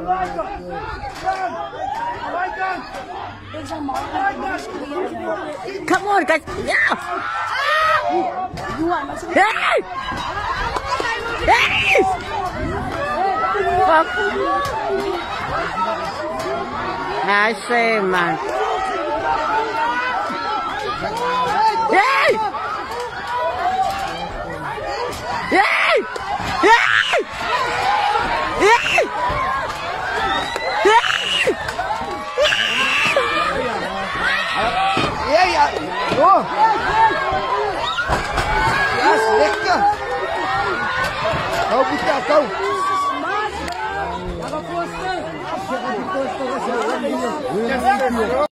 Come on, guys. Yeah. Hey! Hey! I say, man. Hey! Não, Gustavo! Mas... Tava postando!